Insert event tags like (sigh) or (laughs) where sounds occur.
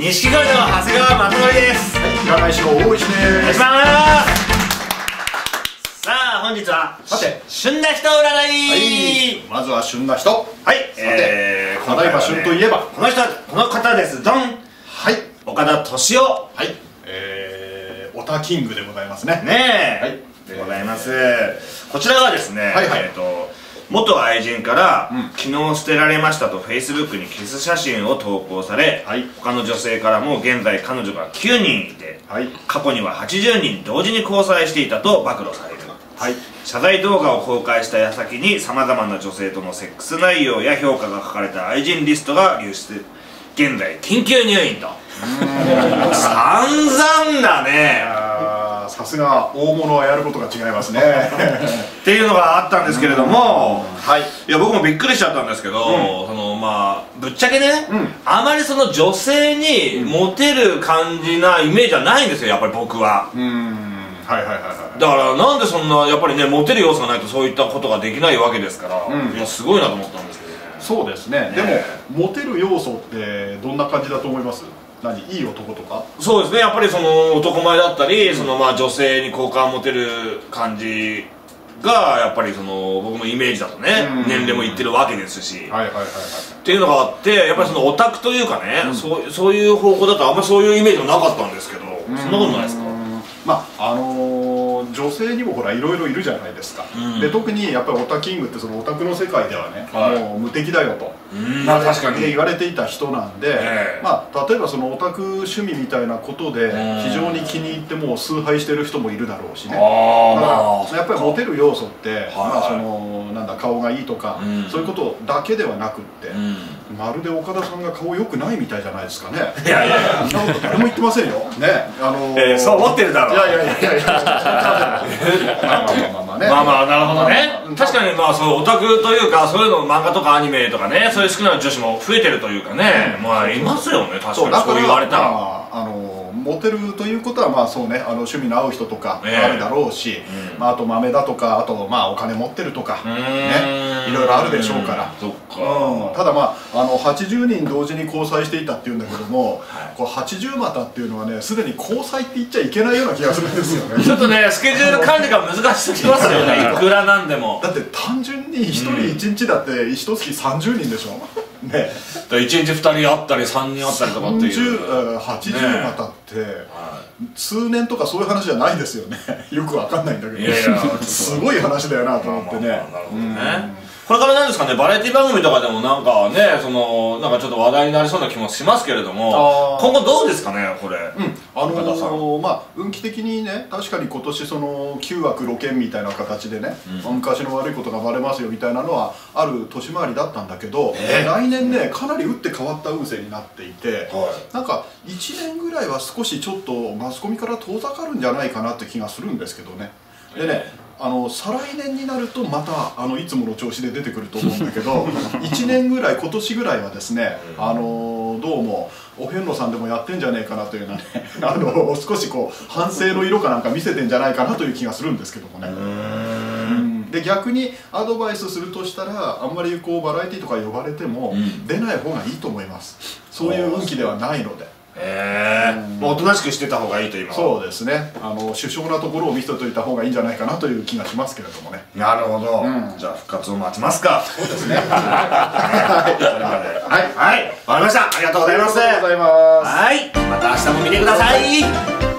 錦鯉の長谷川正則です。占い。師の大石ですお願いします。さあ本日はさて旬な人占い。まずは旬な人。はい、えーただいま旬といえばこの人この方です。ドン。はい。岡田敏夫。はい。えー、オタキングでございますね。ねえ、はい。でございます。こちらがですね、はいはい。えっ、と元愛人から、うん。昨日捨てられましたとフェイスブックにキス写真を投稿され、はい。他の女性からも現在彼女が9人いてはい。過去には80人同時に交際していたと暴露される。はい。謝罪動画を公開した矢先にさまざまな女性とのセックス内容や評価が書かれた愛人リストが流出。現在緊急入院と。(laughs) 散々だねさすが大物はやることが違いますね。(laughs) っていうのがあったんですけれどもはい。いや僕もびっくりしちゃったんですけど、そのまあぶっちゃけね、うん。あまりその女性にモテる感じなイメージはないんですよやっぱり僕は。うーん。はいはいはいはいだからなんでそんなやっぱりねモテる要素がないとそういったことができないわけですから、うん。いやすごいなと思ったんですけどね。そうですね。でもモテる要素ってどんな感じだと思います？何いい男とか？そうですね。やっぱりその男前だったり、そのまあ女性に好感を持てる感じがやっぱりその僕のイメージだとね、うん。年齢もいってるわけですし、はいはいはいはい。っていうのがあってやっぱりそのオタクというかね、そうそういう方向だとあんまりそういうイメージもなかったんですけど、そんなことないですか？うん。まああのー女性にもほらいろいろいるじゃないですか、うん。で特にやっぱりオタキングってそのオタクの世界ではね、はい。もう無敵だよと、うん。まあ確かに。で言われていた人なんで、ええ。まあ、例えばそのオタク趣味みたいなことでうん。非常に気に入ってもう崇拝してる人もいるだろうしね。だからまあやっぱりモテる要素って、まあ、はいそのなんだ顔がいいとか、うん。そういうことだけではなくって、うんまるで岡田さんが顔良くないみたいじゃないですかね。いやいやいや。誰も言ってませんよ。ね。あのーえーそう思ってるだろう。いやいやいやいやまあまあまあまあまあね。まあまあなるほどね。うん確かにまあそうオタクというかそういうの漫画とかアニメとかねそういう好きな女子も増えてるというかね、まあいますよね。確かにそう言われたら、まあ、あのモテるということはまあそうねあの趣味の合う人とかええあるだろうし、うん。まあ、あと豆だとかあとまあお金持ってるとかうーん。ね。いろいろあるでしょうから。うん。ただまああの80人同時に交際していたっていうんだけども、はい。こう80股っていうのはねすでに交際って言っちゃいけないような気がするんですよね。(laughs) ちょっとねスケジュール管理が難しすぎますよね。(laughs) いくらなんでも。だって単純に1人1日だって1月30人でしょね。1日2人会ったり3人会ったりとかっていう。30 80股って、通年とかそういう話じゃないですよね。(laughs) よくわかんないんだけど。いやいやすごい話だよなと思ってね、まあまあまあなるほどねこれからなんですかねバラエティ番組とかでもなんかねそのなんかちょっと話題になりそうな気もしますけれども今後どうですかねこれ、うん。あのーまあ運気的にね確かに今年その9枠6件みたいな形でね、まあ昔の悪いことがバレますよみたいなのはある年回りだったんだけど、え？来年ねかなり打って変わった運勢になっていて、はなんか1年ぐらいは少しちょっとマスコミから遠ざかるんじゃないかなって気がするんですけどね。でね、あの再来年になるとまたあのいつもの調子で出てくると思うんだけど (laughs) 1年ぐらい今年ぐらいはですね、あのどうもお遍路さんでもやってんじゃねえかなというようなね (laughs) あの少しこう反省の色かなんか見せてんじゃないかなという気がするんですけどもね。うん。で逆にアドバイスするとしたらあんまりこうバラエティとか呼ばれてもうん。出ない方がいいと思います。そういう運気ではないのでええうんまあおとなしくしてた方がいいと今は。そうですね。あの首相なところを見せておいた方がいいんじゃないかなという気がしますけれどもね。なるほど、うん。じゃあ復活を待ちますか。そうですね。(laughs) はい。はい。はい。わかりました。ありがとうございます。ありがとうございます。はい。また明日も見てください